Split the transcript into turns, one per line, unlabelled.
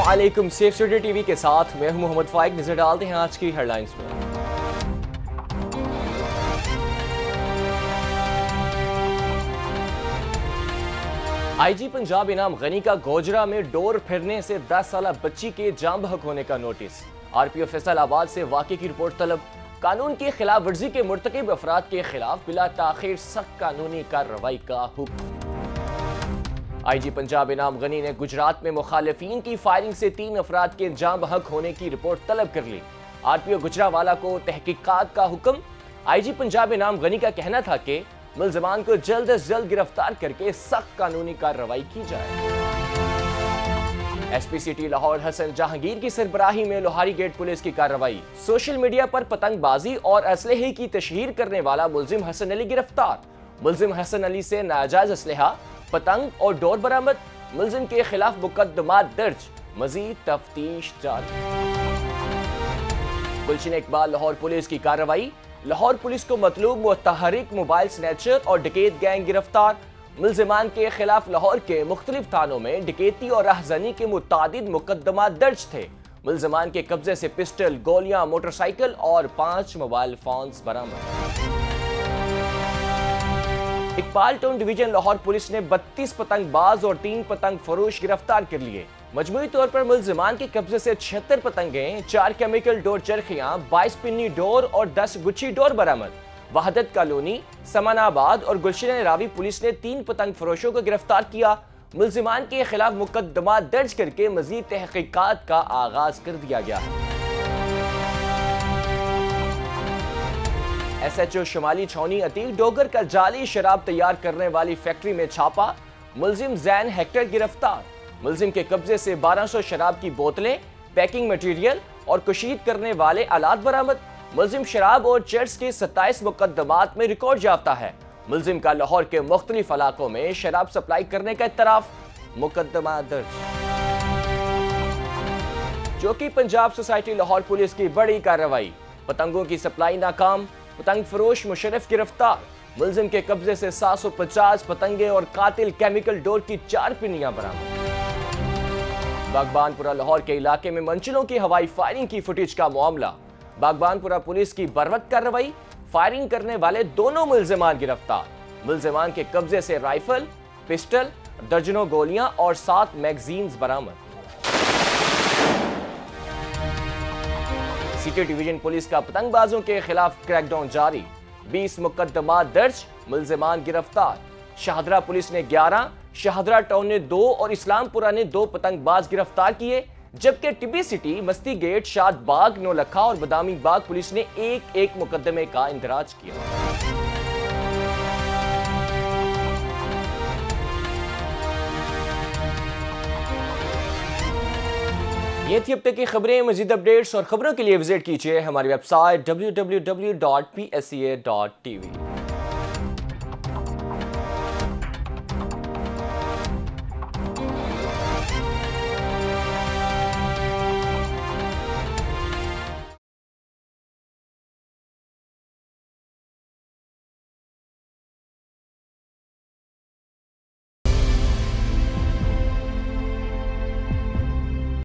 Aslam safe study TV के साथ मैं हूँ मोहम्मद फाइक। नज़र डालते हैं आज की हेडलाइंस में। आईजी पंजाब इनाम गनी का गोजरा में डोर फिरने से 10 साल बच्ची के जाम बहक होने का नोटिस आरपीओ फैसलाबाद से वाकई की रिपोर्ट तलब। कानून की खिलाफ वर्जी के मुर्तकब अफराद के खिलाफ बिला ताखिर सख्त कानूनी कार्रवाई का हुक्म। आई जी पंजाब इनाम गनी ने गुजरात में मुखालफिन की फायरिंग से तीन अफराद के जाम बहक होने की रिपोर्ट तलब कर ली। आर पी ओ गुजरावाला को तहकीकात का हुक्म। आई जी पंजाब इनाम गनी का कहना था कि मुलजमान को जल्द अज जल्द गिरफ़्तार करके सख्त कानूनी कार्रवाई की जाए। S P SPCT Lahore Hasan Jahangir की सरबराही में लोहारी गेट पुलिस की कार्रवाई। सोशल मीडिया पर पतंगबाजी और असलहे की तशहर करने वाला मुलजिम हसन अली गिरफ़्तार। मुलजिम हसन अली से नाजायज असलहा पतंग और डोर बरामद, मुलजिम के खिलाफ मुकदमा दर्ज, मजीद तफ्तीश जारी। गुलशन इकबाल, लाहौर पुलिस की कार्रवाई। लाहौर पुलिस को मतलूब मुतहरिक मोबाइल स्नैचर और डिकेत गैंग गिरफ़्तार। मुलजमान के खिलाफ लाहौर के मुख्तलिफ़ थानों में डकैती और राहजनी के मुतद मुकदमा दर्ज थे। मुलजमान के कब्जे से पिस्टल, गोलियाँ, मोटरसाइकिल और पाँच मोबाइल फ़ोन बरामद। Iqbal town division Lahore police ने 32 पतंगबाज और तीन पतंग फरोश गिरफ़्तार कर लिए। मजमूरी तौर पर मुलजमान के कब्जे से छिहत्तर पतंगे चार केमिकल डोर चरखियाँ, बाईस पिन्नी डोर और दस गुच्छी डोर बरामद। वहादत कॉलोनी, समानाबाद और गुलशन रावी पुलिस ने तीन पतंग फरोशों को गिरफ़्तार किया। मुलजमान के खिलाफ मुकदमा दर्ज करके मजीद तहकीकत का आगाज़ कर दिया गया। है एस एच ओ शुमाली छौनी अतीक डोगर का जाली शराब तैयार करने वाली फैक्ट्री में छापा। मुलजिम जैन हेक्टर गिरफ़्तार। मुलजिम के कब्जे से 1200 शराब की बोतलें, पैकिंग मटेरियल और कुशीद करने वाले आलात बरामद। मुलजिम शराब और चर्च के सत्ताईस मुकदमात में रिकॉर्ड याफ्ता है। मुलजिम का लाहौर के मुख्तलिफ़ इलाकों में शराब सप्लाई करने का इतराफ। मुकदमा दर्ज। जो कि पंजाब सोसाइटी लाहौर पुलिस की बड़ी कार्रवाई। पतंगों की सप्लाई नाकाम। पतंग फरोश मुशरफ गिरफ़्तार मुलजिम के कब्जे से 750 पतंगे और कातिल केमिकल डोर की चार पिनियाँ बरामद। बागबानपुरा, लाहौर के इलाके में मंजिलों की हवाई फायरिंग की फुटेज का मामला। बागबानपुरा पुलिस की बरवत कार्रवाई फायरिंग करने वाले दोनों मुलजमान गिरफ़्तार मुलजमान के कब्जे से राइफल, पिस्टल, दर्जनों गोलियाँ और सात मैगजीन्स बरामद। सिटी डिवीज़न पुलिस का पतंगबाजों के खिलाफ क्रैकडाउन जारी। 20 मुकदमा दर्ज, मुलजमान गिरफ़्तार। शाहदरा पुलिस ने 11 शाहदरा टाउन ने दो और इस्लामपुरा ने दो पतंगबाज गिरफ़्तार किए, जबकि टिबी सिटी, मस्ती गेट, शाद बाग, नौलखा और बदामी बाग पुलिस ने एक एक मुकदमे का इंदराज किया। ये थी अब तक की खबरें, मजीद अपडेट्स और खबरों के लिए विज़िट कीजिए हमारी website W W W dot P S C A dot T V